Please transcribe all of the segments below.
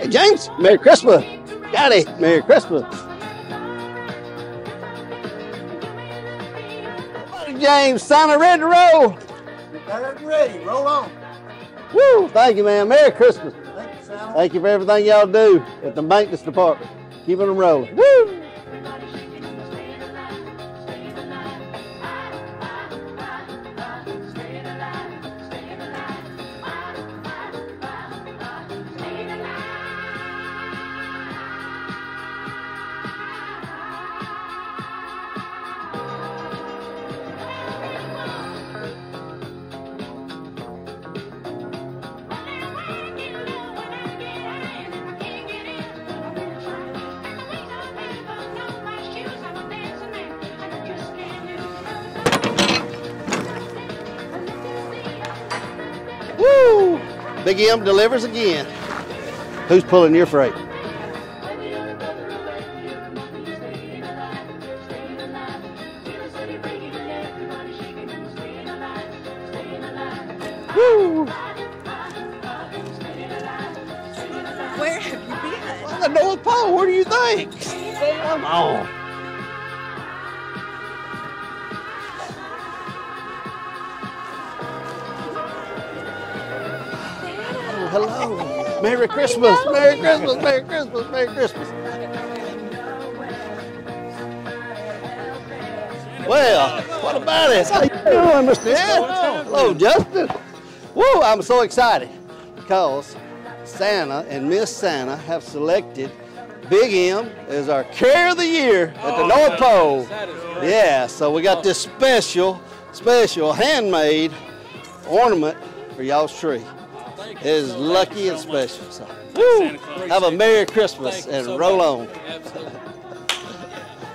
Hey, James, Merry Christmas. It. Merry Christmas. James, Santa ready to roll. Third ready. Roll on. Woo! Thank you, man. Merry Christmas. Thank you, Sal. Thank you for everything y'all do at the maintenance department. Keeping them rolling. Woo! Big M delivers again. Who's pulling your freight? Woo! Where have you been? The North Pole, where do you think? Come on. Hello. Merry Christmas. Merry Christmas. Merry Christmas. Merry Christmas. Well, what about it? How you doing, Mr. Ed? Hello, Justin. Woo, I'm so excited because Santa and Miss Santa have selected Big M as our Care of the Year at the North Pole. Yeah, so we got this special, special handmade ornament for y'all's tree. It is lucky and special. So, woo, have a Merry Christmas and roll on.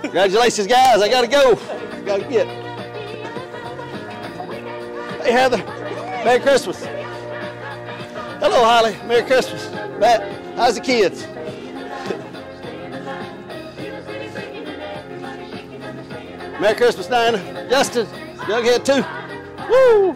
Congratulations, guys. I gotta go. Gotta get. Hey, Heather. Merry Christmas. Hello, Holly. Merry Christmas. Matt, how's the kids? Merry Christmas, Diana. Justin, Jughead too. Woo!